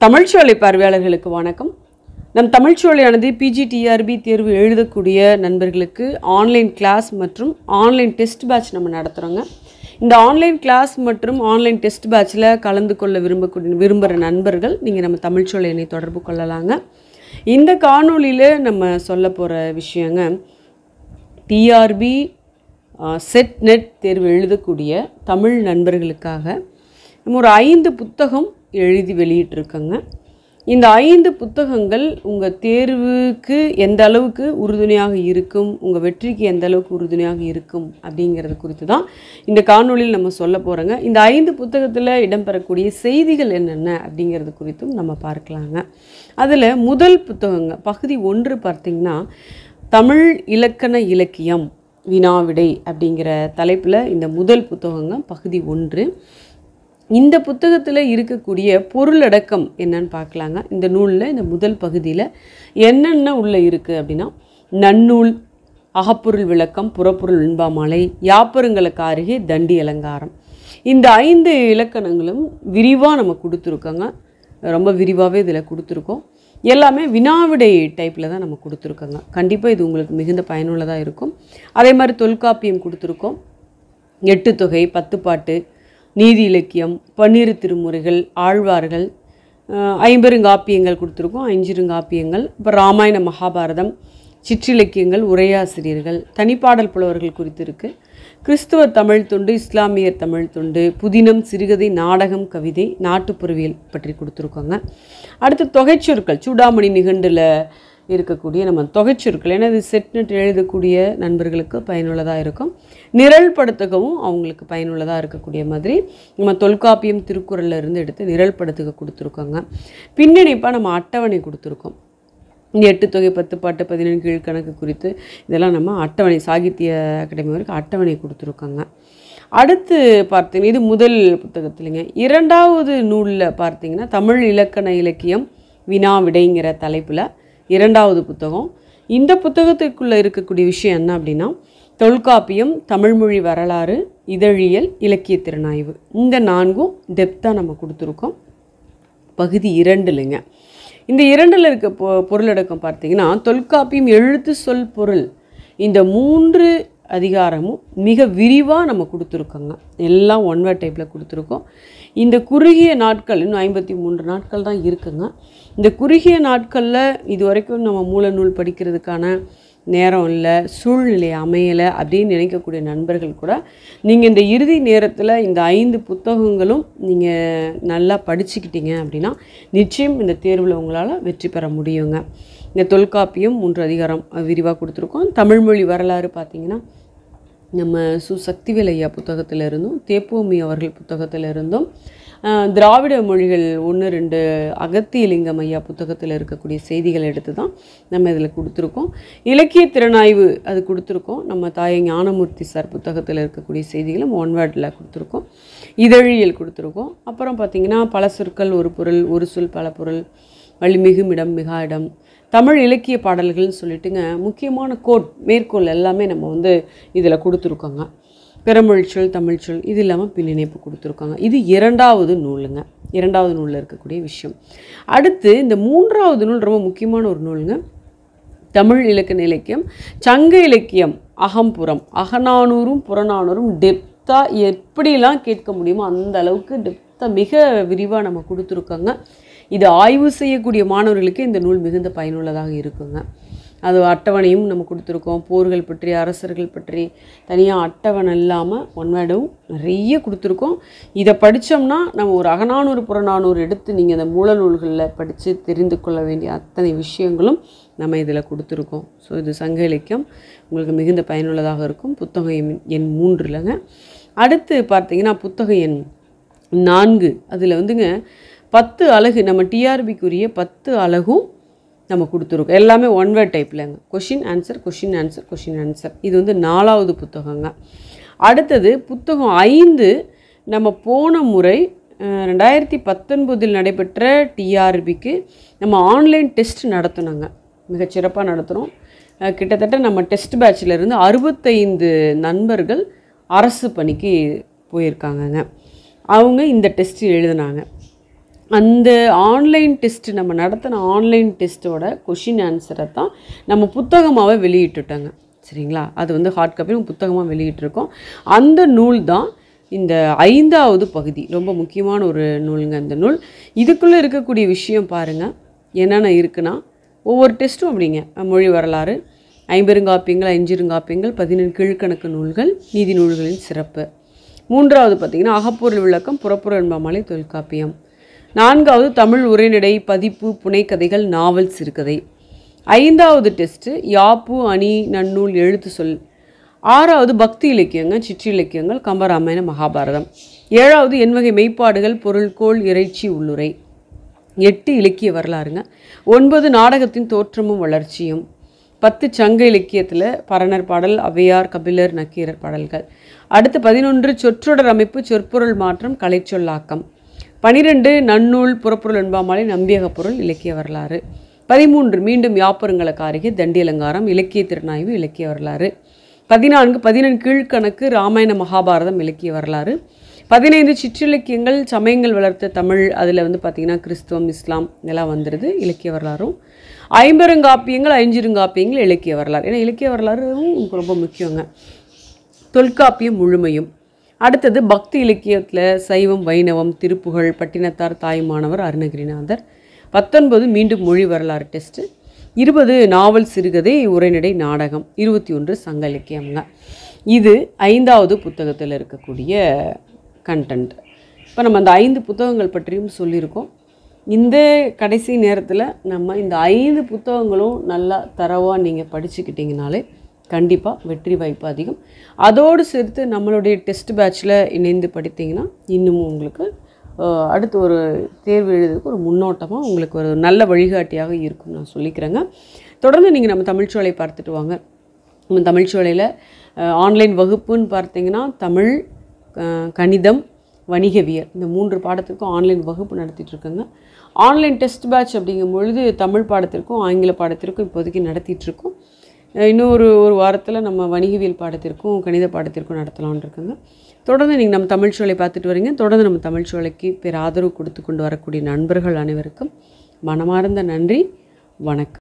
தமிழ்ச்சோலை பார்வையாளர்களுக்கு வணக்கம். நம் தமிழ்ச்சோலையானது பிஜிடிஆர்பி தேர்வு எழுதக்கூடிய நண்பர்களுக்கு ஆன்லைன் கிளாஸ் மற்றும் ஆன்லைன் டெஸ்ட் பேட்ச் நம்ம நடத்துகிறோங்க இந்த ஆன்லைன் கிளாஸ் மற்றும் ஆன்லைன் டெஸ்ட் பேட்ச்சில் கலந்து கொள்ள விரும்பக்கூடிய விரும்புகிற நண்பர்கள் நீங்கள் நம்ம தமிழ்ச்சோலை தொடர்பு கொள்ளலாங்க. இந்த காணொலியில் நம்ம சொல்ல போகிற விஷயங்க டிஆர்பி செட் நெட் தேர்வு எழுதக்கூடிய தமிழ் நண்பர்களுக்காக நம்ம ஒரு ஐந்து புத்தகம் எழுதி வெளியிட்டிருக்கோங்க. இந்த ஐந்து புத்தகங்கள் உங்கள் தேர்வுக்கு எந்த அளவுக்கு உறுதுணையாக இருக்கும் உங்கள் வெற்றிக்கு எந்த அளவுக்கு உறுதுணையாக இருக்கும் அப்படிங்கிறது குறித்து தான் இந்த காணொளியில் நம்ம சொல்ல போகிறோங்க இந்த ஐந்து புத்தகத்தில் இடம்பெறக்கூடிய செய்திகள் என்னென்ன அப்படிங்கிறது குறித்தும் நம்ம பார்க்கலாங்க. அதில் முதல் புத்தகங்க பகுதி ஒன்று பார்த்திங்கன்னா தமிழ் இலக்கண இலக்கியம் வினாவிடை அப்படிங்கிற தலைப்பில் இந்த முதல் புத்தகங்க பகுதி ஒன்று. இந்த புத்தகத்தில் இருக்கக்கூடிய பொருளடக்கம் என்னன்னு பார்க்கலாங்க. இந்த நூலில் இந்த முதல் பகுதியில் என்னென்ன உள்ளே இருக்குது அப்படின்னா நன்னூல் அகப்பொருள் விளக்கம் புறப்பொருள் வெண்பாமாலை யாப்பருங்களுக்கு அருகே தண்டி அலங்காரம். இந்த ஐந்து இலக்கணங்களும் விரிவாக நம்ம கொடுத்துருக்கோங்க. ரொம்ப விரிவாகவே இதில் கொடுத்துருக்கோம். எல்லாமே வினாவிடை டைப்பில் தான் நம்ம கொடுத்துருக்கோங்க. கண்டிப்பாக இது உங்களுக்கு மிகுந்த பயனுள்ளதாக இருக்கும். அதே மாதிரி தொல்காப்பியம் கொடுத்துருக்கோம். எட்டு தொகை பத்து பாட்டு நீதி இலக்கியம் பன்னிரு திருமுறைகள் ஆழ்வார்கள் ஐம்பெருங்காப்பியங்கள் கொடுத்துருக்கோம். ஐஞ்சிருங்காப்பியங்கள் இப்போ ராமாயண மகாபாரதம் சிற்றிலக்கியங்கள் உரையாசிரியர்கள் தனிப்பாடல் புலவர்கள் குறித்து இருக்கு கிறிஸ்துவ தமிழ் தொண்டு இஸ்லாமியர் தமிழ் தொண்டு புதினம் சிறுகதை நாடகம் கவிதை நாட்டுப்புறவியல் பற்றி கொடுத்துருக்கோங்க. அடுத்து தொகைச்சொற்கள் சூடாமணி நிகண்டில் இருக்கக்கூடிய நம்ம தொகைச்சொற்கள் ஏன்னா இது செட்னட் எழுதக்கூடிய நண்பர்களுக்கு பயனுள்ளதாக இருக்கும். நிரல்படுத்தகவும் அவங்களுக்கு பயனுள்ளதாக இருக்கக்கூடிய மாதிரி நம்ம தொல்காப்பியம் திருக்குறளில் இருந்து எடுத்து நிரல்படுத்துக கொடுத்துருக்கோங்க. பின்னணிப்பாக நம்ம அட்டவணை கொடுத்துருக்கோம். எட்டு தொகை பத்து பாட்டு பதினெண்டு கீழ்கணக்கு குறித்து இதெல்லாம் நம்ம அட்டவணை சாகித்ய அகாடமி வரைக்கும் அட்டவணை கொடுத்துருக்கோங்க. அடுத்து பார்த்தீங்கன்னா இது முதல் புத்தகத்துலைங்க. இரண்டாவது நூலில் பார்த்தீங்கன்னா தமிழ் இலக்கண இலக்கியம் வினா விடைங்கிற தலைப்பில் இரண்டாவது புத்தகம். இந்த புத்தகத்துக்குள்ளே இருக்கக்கூடிய விஷயம் என்ன அப்படின்னா தொல்காப்பியம் தமிழ்மொழி வரலாறு இதழியல் இலக்கிய திறனாய்வு. இந்த நான்கும் டெப்த்தாக நம்ம கொடுத்துருக்கோம். பகுதி இரண்டுலைங்க. இந்த இரண்டில் இருக்க பொ பொருளடக்கம் பார்த்தீங்கன்னா தொல்காப்பியம் எழுத்து சொல் பொருள். இந்த மூன்று அதிகாரமும் மிக விரிவாக நம்ம கொடுத்துருக்கோங்க. எல்லாம் ஒன் வேர்ட் டைப்பில் கொடுத்துருக்கோம். இந்த குறுகிய நாட்கள் இன்னும் ஐம்பத்தி மூன்று நாட்கள் தான் இருக்குங்க. இந்த குறுகிய நாட்களில் இது வரைக்கும் நம்ம மூல நூல் படிக்கிறதுக்கான நேரம் இல்லை சூழ்நிலை அமையலை அப்படின்னு நினைக்கக்கூடிய நண்பர்கள் கூட நீங்கள் இந்த இறுதி நேரத்தில் இந்த ஐந்து புத்தகங்களும் நீங்கள் நல்லா படிச்சுக்கிட்டீங்க அப்படின்னா நிச்சயம் இந்த தேர்வில் உங்களால் வெற்றி பெற முடியுங்க. இந்த தொல்காப்பியம் மூன்று அதிகாரம் விரிவாக கொடுத்துருக்கோம். தமிழ்மொழி வரலாறு பார்த்திங்கன்னா நம்ம சு சக்திவேல் ஐயா புத்தகத்தில் இருந்தும் தேப்போமி அவர்கள் புத்தகத்தில் இருந்தும் திராவிட மொழிகள் ஒன்று ரெண்டு அகத்தியலிங்கம் ஐயா புத்தகத்தில் இருக்கக்கூடிய செய்திகள் எடுத்து தான் நம்ம இதில் கொடுத்துருக்கோம். இலக்கிய திறனாய்வு அது கொடுத்துருக்கோம். நம்ம தாயை ஞானமூர்த்தி சார் புத்தகத்தில் இருக்கக்கூடிய செய்திகளும் ஒன் வேர்டில் கொடுத்துருக்கோம். இதழியல் கொடுத்துருக்கோம். அப்புறம் பார்த்திங்கன்னா பல சொற்கள் ஒரு பொருள் ஒரு சொல் பல பொருள் வலிமிகும் இடம் மிகா இடம் தமிழ் இலக்கிய பாடல்கள்னு சொல்லிட்டுங்க முக்கியமான கோட் மேற்கோள் எல்லாமே நம்ம வந்து இதில் கொடுத்துருக்கோங்க. பிறமொழிச்சொல் தமிழ்ச்சொல் இது இல்லாமல் பின்னிணைப்பு கொடுத்துருக்காங்க. இது இரண்டாவது நூலுங்க. இரண்டாவது நூலில் இருக்கக்கூடிய விஷயம். அடுத்து இந்த மூன்றாவது நூல் ரொம்ப முக்கியமான ஒரு நூலுங்க. தமிழ் இலக்கண இலக்கியம் சங்க இலக்கியம் அகம்புறம். அகநானூறும் புறநானூறும் டெப்த்தாக எப்படிலாம் கேட்க முடியுமோ அந்த அளவுக்கு டெப்த்தாக மிக விரிவாக நம்ம கொடுத்துருக்கோங்க. இது ஆய்வு செய்யக்கூடிய மாணவர்களுக்கு இந்த நூல் மிகுந்த பயனுள்ளதாக இருக்குங்க. அது அட்டவணையும் நம்ம கொடுத்துருக்கோம். போர்கள் பற்றி அரசர்கள் பற்றி. தனியாக அட்டவணை இல்லாமல் ஒன்வேடும் நிறைய கொடுத்துருக்கோம். இதை படித்தோம்னா நம்ம ஒரு அகநானூறு புறநானூறு எடுத்து நீங்கள் அந்த மூல நூல்களில் படித்து தெரிந்து கொள்ள வேண்டிய அத்தனை விஷயங்களும் நம்ம இதில் கொடுத்துருக்கோம். ஸோ இது சங்க இலக்கியம். உங்களுக்கு மிகுந்த பயனுள்ளதாக இருக்கும். புத்தகம் எண் எண் மூன்றுலங்க. அடுத்து பார்த்தீங்கன்னா புத்தகம் எண் நான்கு. அதில் வந்துங்க பத்து அழகு நம்ம டிஆர்பிக்குரிய பத்து அழகும் நம்ம கொடுத்துருக்கோம். எல்லாமே one word டைப்லங்க question answer question answer question answer இது வந்து நாலாவது புத்தகங்க. அடுத்தது புத்தகம் ஐந்து நம்ம போன முறை ரெண்டாயிரத்தி பத்தொன்பதில் நடைபெற்ற டிஆர்பிக்கு நம்ம ஆன்லைன் டெஸ்ட் நடத்தினோங்க. மிகச்சிறப்பாக நடத்துகிறோம் கிட்டத்தட்ட நம்ம டெஸ்ட் பேட்சில் இருந்து அறுபத்தைந்து நண்பர்கள் அரசு பணிக்கு போயிருக்காங்கங்க. அவங்க இந்த டெஸ்ட் எழுதினாங்க. அந்த ஆன்லைன் டெஸ்ட் நம்ம நடத்தின ஆன்லைன் டெஸ்ட்டோட கொஷின் ஆன்சரை தான் நம்ம புத்தகமாகவே வெளியிட்டுட்டோங்க. சரிங்களா? அது வந்து ஹார்ட் காப்பி புத்தகமாக வெளியிட்டிருக்கோம். அந்த நூல் தான் இந்த ஐந்தாவது பகுதி. ரொம்ப முக்கியமான ஒரு நூலுங்க அந்த நூல். இதுக்குள்ளே இருக்கக்கூடிய விஷயம் பாருங்கள் என்னென்ன இருக்குன்னா ஒவ்வொரு டெஸ்ட்டும் அப்படிங்க. மொழி வரலாறு ஐம்பெருங்காப்பியங்கள் ஐஞ்சிருங்காப்பியங்கள் பதினெண் கீழ்க்கணக்கு நூல்கள் நீதி நூல்களின் சிறப்பு. மூன்றாவது பார்த்திங்கன்னா அகப்பொருள் விளக்கம் புறப்புற என்பாமலை தொல்காப்பியம். நான்காவது தமிழ் உரைநடை பதிப்பு புனைக்கதைகள் நாவல் சிறுகதை. ஐந்தாவது டெஸ்ட்டு யாப்பு அணி நன்னூல் எழுத்து சொல். ஆறாவது பக்தி இலக்கியங்கள் சிற்றி இலக்கியங்கள் கம்பராமாயண மகாபாரதம். ஏழாவது எண்வகை மெய்ப்பாடுகள் பொருள்கோள் இறைச்சி உள்ளுரை. எட்டு இலக்கிய வரலாறுங்க. ஒன்பது நாடகத்தின் தோற்றமும் வளர்ச்சியும். பத்து சங்க இலக்கியத்தில் பரணர் பாடல் அவையார் கபிலர் நக்கீரர் பாடல்கள். அடுத்து பதினொன்று சொற்றொடர் அமைப்பு சொற்பொருள் மாற்றம் கலைச்சொல்லாக்கம் பனிரெண்டு நன்னூல் புறப்பொருள் என்பாமலை நம்பியக பொருள் இலக்கிய வரலாறு. பதிமூன்று மீண்டும் வியாபாரங்களுக்கு காரிகை தண்டி அலங்காரம் இலக்கிய திறனாய்வு இலக்கிய வரலாறு. பதினான்கு பதினெண் கீழ்கணக்கு ராமாயண மகாபாரதம் இலக்கிய வரலாறு. பதினைந்து சிற்றிலக்கியங்கள் சமயங்கள் வளர்த்த தமிழ் அதில் வந்து பார்த்திங்கன்னா கிறிஸ்துவம் இஸ்லாம் இதெல்லாம் வந்துடுது இலக்கிய வரலாறும். ஐம்பெருங்காப்பியங்கள் ஐஞ்சிருங்காப்பியங்கள் இலக்கிய வரலாறு. ஏன்னா இலக்கிய வரலாறும் ரொம்ப முக்கியங்க. தொல்காப்பியம் முழுமையும். அடுத்தது பக்தி இலக்கியத்தில் சைவம் வைணவம் திருப்புகழ் பட்டினத்தார் தாய்மானவர் அருணகிரிநாதர். பத்தொன்பது மீண்டும் மொழி வரலாறு டெஸ்ட்டு இருபது நாவல் சிறுகதை உரைநடை நாடகம். இருபத்தி ஒன்று சங்க இலக்கியம்ங்க. இது ஐந்தாவது புத்தகத்தில் இருக்கக்கூடிய கண்டென்ட் இப்போ நம்ம அந்த ஐந்து புத்தகங்கள் பற்றியும் சொல்லியிருக்கோம். இந்த கடைசி நேரத்தில் நம்ம இந்த ஐந்து புத்தகங்களும் நல்லா தரவாக நீங்கள் படிச்சுக்கிட்டிங்கனாலே கண்டிப்பாக வெற்றி வாய்ப்பு அதிகம். அதோடு சேர்த்து நம்மளுடைய டெஸ்ட் பேட்சில் இணைந்து படித்தீங்கன்னா இன்னமும் உங்களுக்கு அடுத்து ஒரு தேர்வு எழுதுறதுக்கு ஒரு முன்னோட்டமாக உங்களுக்கு ஒரு நல்ல வழிகாட்டியாக இருக்கும் நான் சொல்லிக்கிறேங்க. தொடர்ந்து நீங்கள் நம்ம தமிழ்ச்சோலை பார்த்துட்டு வாங்க. நம்ம தமிழ்ச்சோலையில் ஆன்லைன் வகுப்புன்னு பார்த்தீங்கன்னா தமிழ் கணிதம் வணிகவியல் இந்த மூன்று பாடத்திற்கும் ஆன்லைன் வகுப்பு நடத்திட்டுருக்கேங்க ஆன்லைன் டெஸ்ட் பேட்ச் அப்படிங்கும் பொழுது தமிழ் பாடத்திற்கும் ஆங்கில பாடத்திற்கும் இப்போதைக்கு நடத்திட்டுருக்கோம் இன்னும் ஒரு ஒரு வாரத்தில் நம்ம வணிகவியல் பாடத்திற்கும் கணித பாடத்திற்கும் நடத்தலாம்னு இருக்குங்க. தொடர்ந்து நீங்கள் நம்ம தமிழ் சோலை பார்த்துட்டு வரீங்க. தொடர்ந்து நம்ம தமிழ் சோலைக்கு பேர் ஆதரவு கொடுத்து கொண்டு வரக்கூடிய நண்பர்கள் அனைவருக்கும் மனமார்ந்த நன்றி. வணக்கம்.